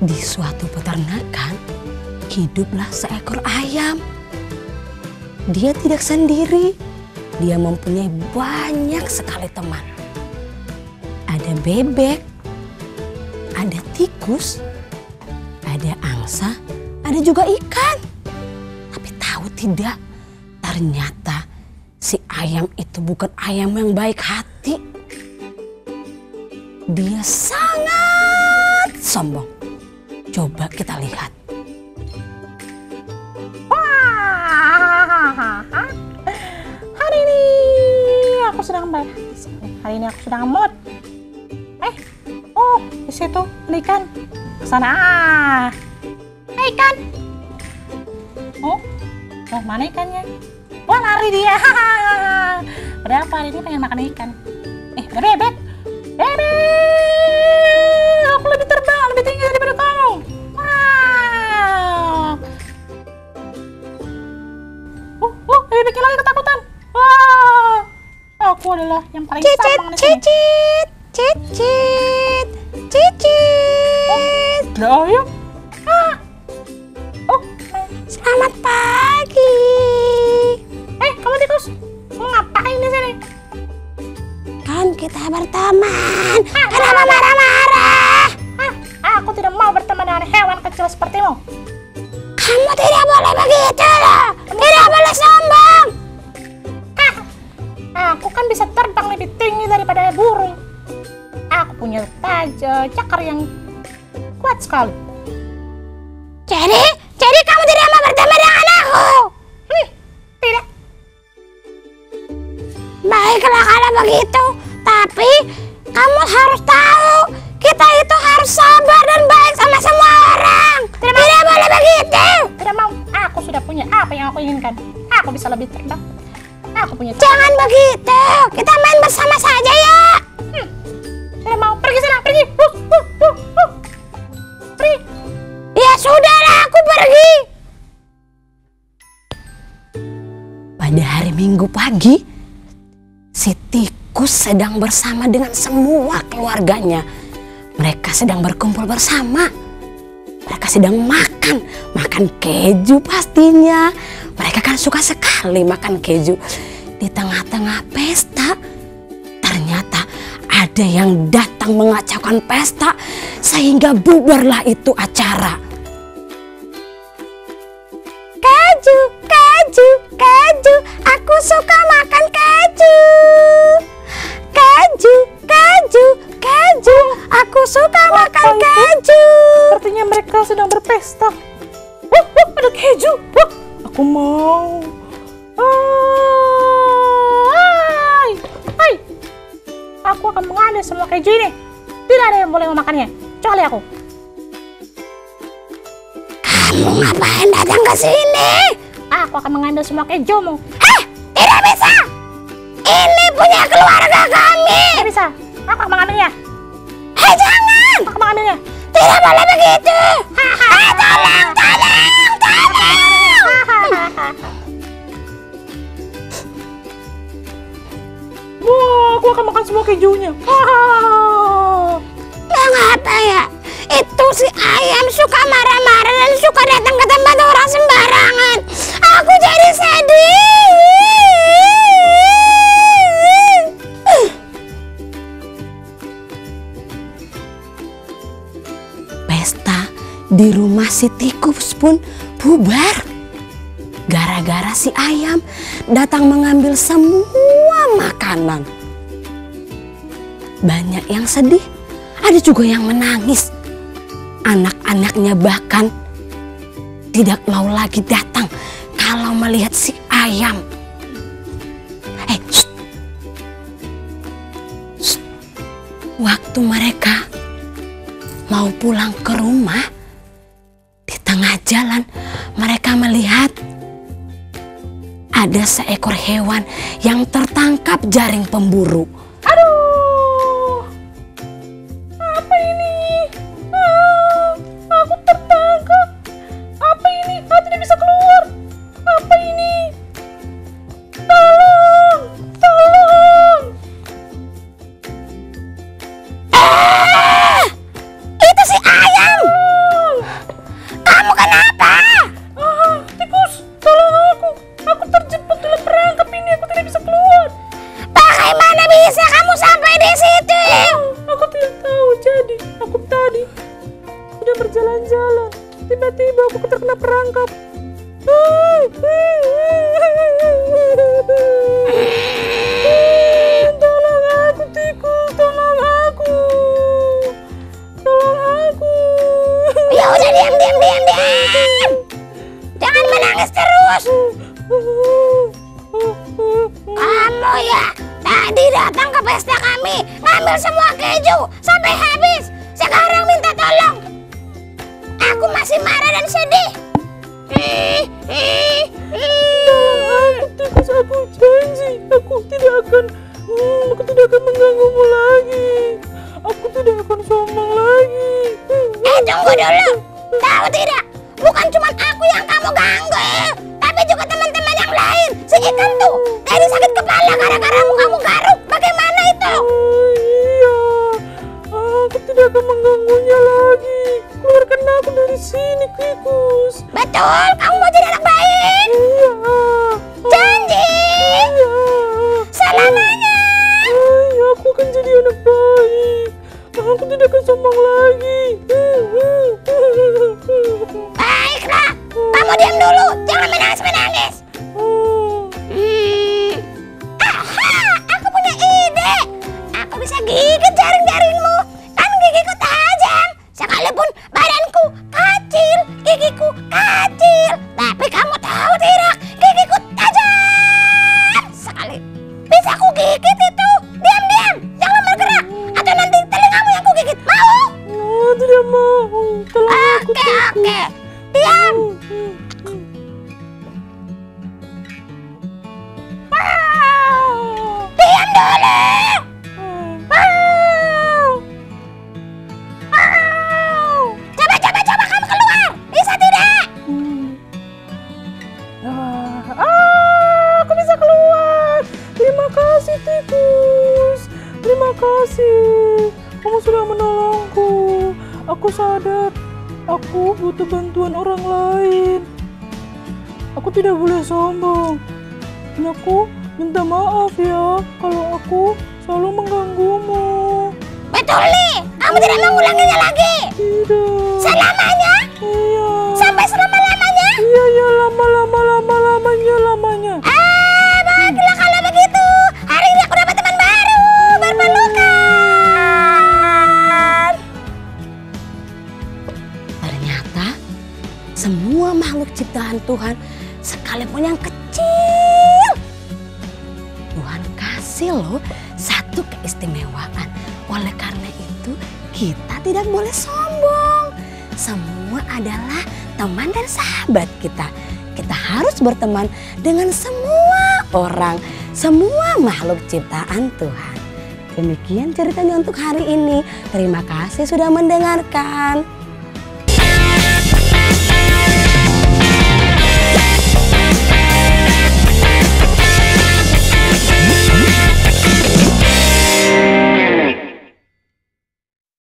Di suatu peternakan, hiduplah seekor ayam. Dia tidak sendiri. Dia mempunyai banyak sekali teman. Ada bebek, ada tikus, ada angsa, ada juga ikan. Tapi tahu tidak, ternyata si ayam itu bukan ayam yang baik hati. Dia sangat sombong. Coba kita lihat. Wah, hari ini aku sedang baik. Hari ini aku sedang mood. Eh, oh, di situ ikan. Ke sana. Ah. Eh, ikan. Oh, oh mana ikannya? Wah, lari dia. Aku hari ini pengen makan ikan. Eh. Bebek, adalah yang paling Cicit, sama di sini. cicit, cicit, cicit. Ada ayam. Ah. Oh, Selamat pagi. eh, kamu tikus. Mau ngapain di sini? Kan kita berteman. Kenapa marah-marah? Kuat sekali. Jadi, jadi kamu tidak mau berteman dengan aku. Nih, tidak. Baiklah kalau begitu. Tapi kamu harus tahu kita itu harus sabar dan baik sama semua orang. Tidak, boleh begitu. Tidak mau. Aku sudah punya apa yang aku inginkan. Aku bisa lebih terbang. Aku punya. Jangan begitu. Pada hari Minggu pagi, si tikus sedang bersama dengan semua keluarganya. Mereka sedang berkumpul bersama. Mereka sedang makan, makan keju pastinya. Mereka kan suka sekali makan keju. Di tengah-tengah pesta, ternyata ada yang datang mengacaukan pesta sehingga bubarlah itu acara. Mengambil semua keju ini. Tidak ada yang boleh memakannya. Kecuali aku. Kamu ngapain datang ke sini? Aku akan mengambil semua kejumu. Heh, Pesta di rumah si tikus pun bubar. Gara-gara si ayam datang mengambil semua makanan. Banyak yang sedih, ada juga yang menangis. Anak-anaknya bahkan tidak mau lagi datang kalau melihat si ayam. Eh, shh. Shh. Waktu mereka mau pulang ke rumah, di tengah jalan mereka melihat ada seekor hewan yang tertangkap jaring pemburu. Perangkap. Tolong aku tikus, tolong aku. Tolong aku. Ya udah diam diam diam diam. Jangan menangis terus. Kamu ya tadi datang ke pesta kami ngambil semua keju sampai habis. Sekarang minta tolong. Aku masih marah dan sedih. Aku aku janji, aku tidak akan, aku tidak akan mengganggumu lagi. Aku tidak akan sombong lagi. Eh dulu. Tidak? Bukan cuma aku yang kamu ganggu, tapi juga teman-teman yang lain. Tadi sakit kepala kamu garuk. Bagaimana itu? Iya, aku tidak akan mengganggunya lagi. Keluarkan aku dari sini, tikus. Betul, kamu mau jadi anak baik. Iya. Janji. Iya. Selamanya. Iya, aku akan jadi anak baik. Aku tidak akan sombong lagi. Baiklah, kecil, gigiku tikus. Terima kasih. Kamu sudah menolongku. Aku sadar aku butuh bantuan orang lain. Aku tidak boleh sombong. Dan aku minta maaf ya kalau aku selalu mengganggumu. Betul nih. Kamu tidak mengulanginya lagi. Tidak. Selamanya? Iya. Sampai selama-lamanya? Iya, iya, lama, ciptaan Tuhan, sekalipun yang kecil, Tuhan kasih loh satu keistimewaan. Oleh karena itu, kita tidak boleh sombong. Semua adalah teman dan sahabat kita. Kita harus berteman dengan semua orang, semua makhluk ciptaan Tuhan. Demikian ceritanya untuk hari ini. Terima kasih sudah mendengarkan.